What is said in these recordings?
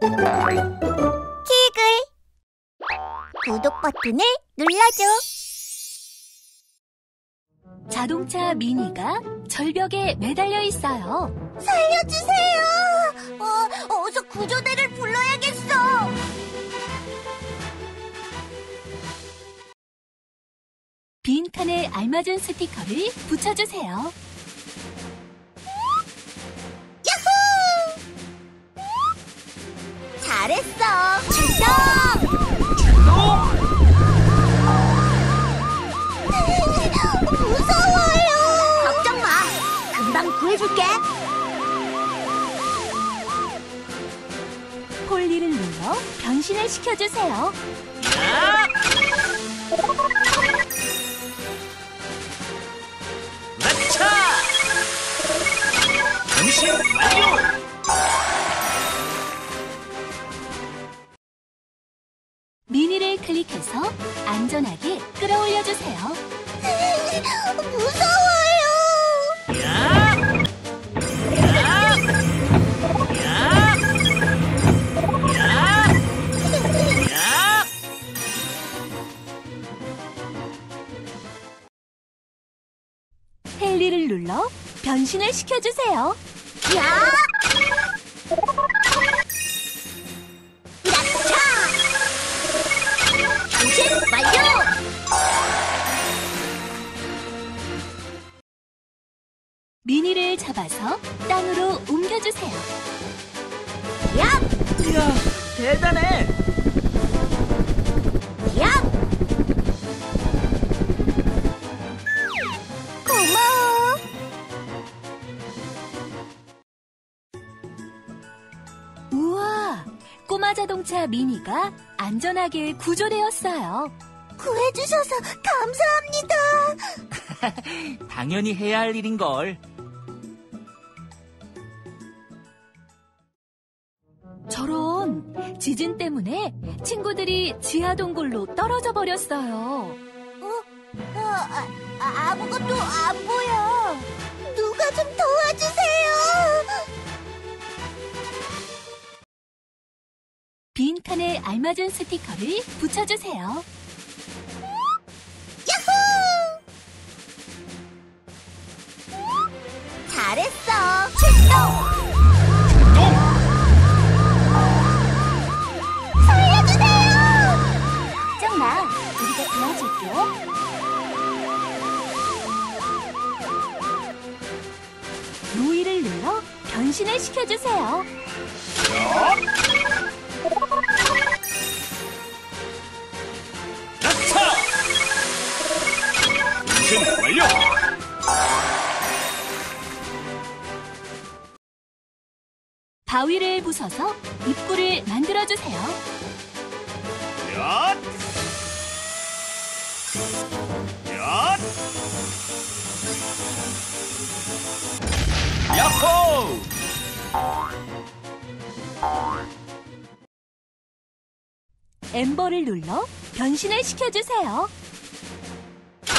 키글 구독 버튼을 눌러줘. 자동차 미니가 절벽에 매달려 있어요. 살려주세요. 어, 어서 구조대를 불러야겠어. 빈칸에 알맞은 스티커를 붙여주세요. 잘했어. 출동! 무서워요. 걱정 마. 금방 구해줄게. 폴리를 눌러 변신을 시켜주세요. 라 눌러 변신을 시켜주세요. 야! 미니를 잡아서 땅으로 옮겨주세요. 야! 이야, 대단해! 꼬마 자동차 미니가 안전하게 구조되었어요. 구해주셔서 감사합니다. 당연히 해야 할 일인걸. 저런 지진 때문에 친구들이 지하 동굴로 떨어져 버렸어요. 어? 어, 아, 아, 아무것도 안 보여. 누가 좀 도와주세요. 빈 칸에 알맞은 스티커를 붙여주세요. 야호! 잘했어. 출동! 살려주세요! 걱정 마. 우리가 도와줄게. 로이를 눌러 변신을 시켜주세요. 변신 완료! 바위를 부숴서 입구를 만들어주세요. 야! 야! 야호! 엠버를 눌러 변신을 시켜주세요.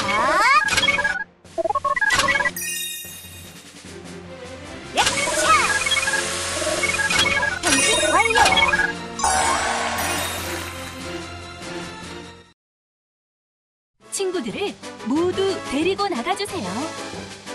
아! 데리고 나가주세요.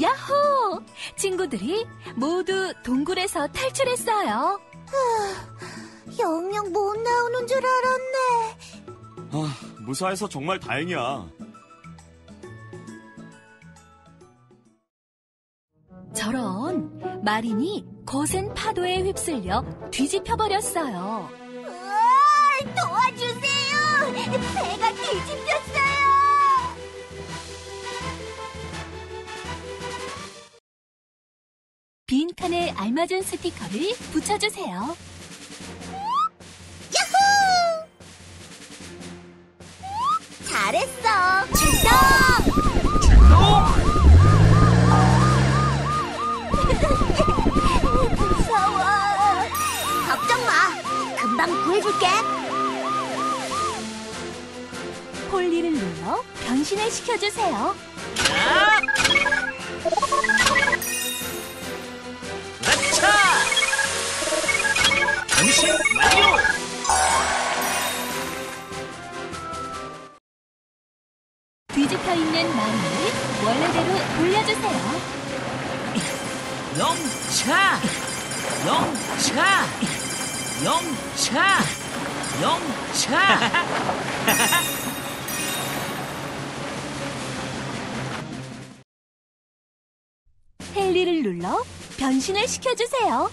야호! 친구들이 모두 동굴에서 탈출했어요. 영영 못 나오는 줄 알았네. 아, 무사해서 정말 다행이야. 저런 마린이 거센 파도에 휩쓸려 뒤집혀 버렸어요. 으아, 도와주세요. 배가 뒤집혔어요. 칸에 알맞은 스티커를 붙여주세요. 야호! 잘했어. 출동! 무서워. 걱정 마. 금방 구해줄게. 폴리를 눌러 변신을 시켜주세요. 있는 마린을 원래대로 돌려주세요. 영차! 영차! 영차! 영차! 헨리를 눌러 변신을 시켜주세요.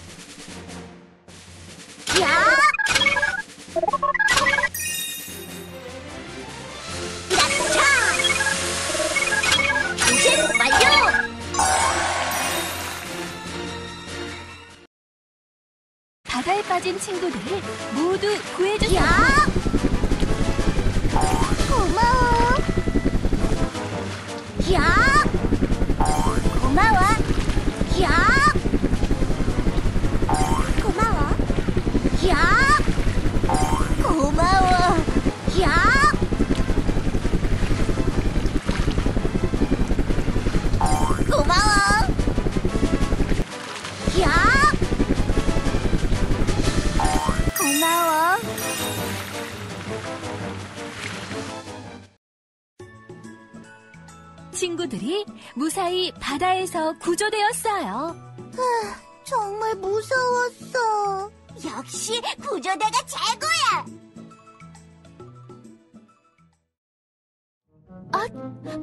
야! 빠진 친구들을 모두 구해주세요. 무사히 바다에서 구조되었어요. 정말 무서웠어. 역시 구조대가 최고야.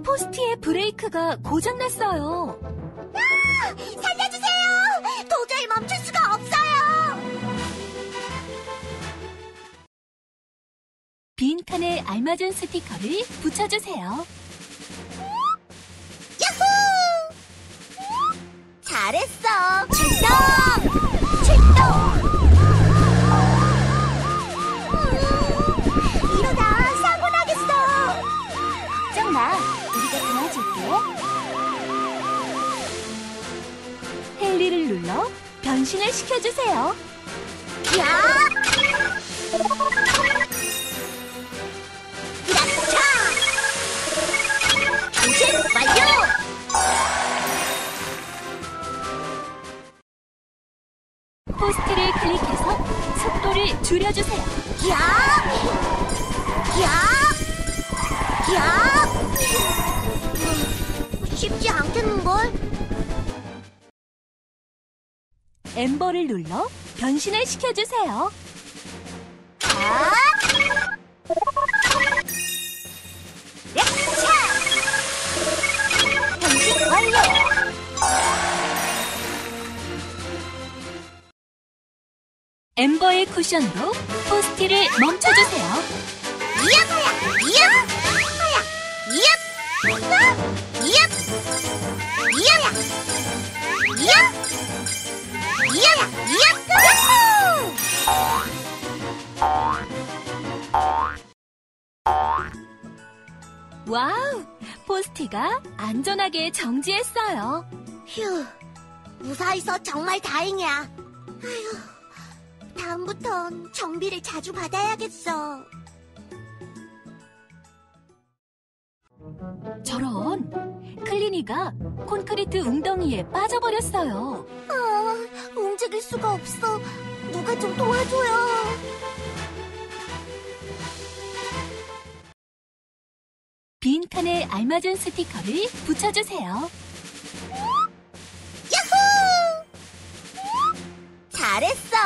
포스트의 브레이크가 고장났어요. 살려주세요. 도저히 멈출 수가 없어요. 빈칸에 알맞은 스티커를 붙여주세요. 잘했어. 출동! 출동! 음, 이러다 사고 나겠어. 걱정 마. 우리가 도와줄게. 헨리를 눌러 변신을 시켜주세요. 야! 변신 완료! 클릭해서 속도를 줄여주세요. 야! 야! 야! 쉽지 않겠는걸? 엠버를 눌러 변신을 시켜주세요. 아! 엠버의 쿠션으로 포스티를 멈춰주세요. 이압! 아! 이압! 이압! 이압! 이압! 이압! 야호! Wow! 포스티가 안전하게 정지했어요. 휴, 무사해서 정말 다행이야. 아휴, 다음부턴 정비를 자주 받아야겠어. 저런 클리니가 콘크리트 웅덩이에 빠져버렸어요. 아, 움직일 수가 없어. 누가 좀 도와줘요. 빈 칸에 알맞은 스티커를 붙여주세요. 야호! 잘했어.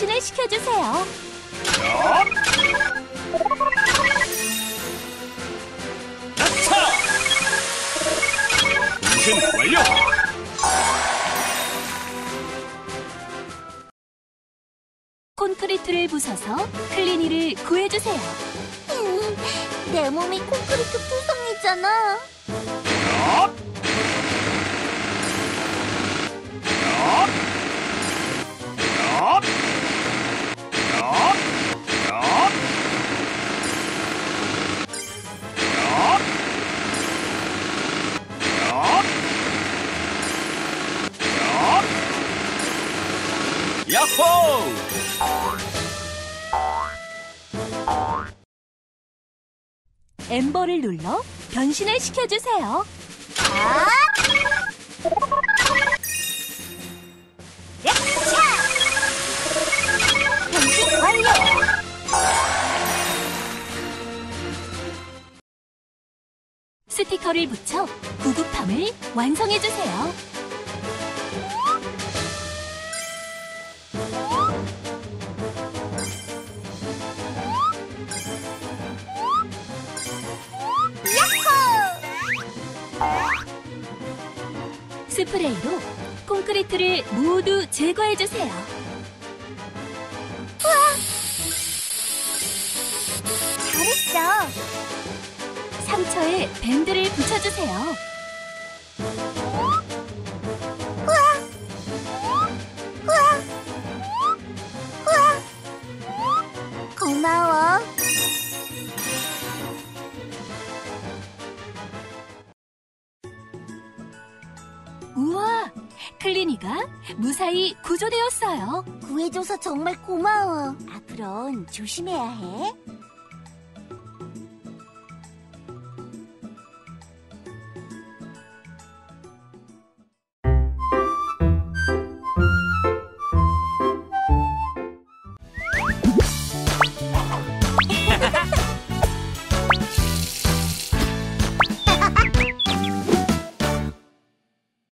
변신을 시켜주세요. 라차 변신 완료 콘크리트를 부숴서 클리니를 구해주세요. 음, 내 몸이 콘크리트 투성이잖아. 야호 엠버를 눌러 변신을 시켜주세요. 아! 변신 완료! 스티커를 붙여 구급함을 완성해주세요. 스프레이로 콘크리트를 모두 제거해주세요. 잘했어. 상처에 밴드를 붙여주세요. 무사히 구조되었어요. 구해줘서 정말 고마워. 앞으론 조심해야 해.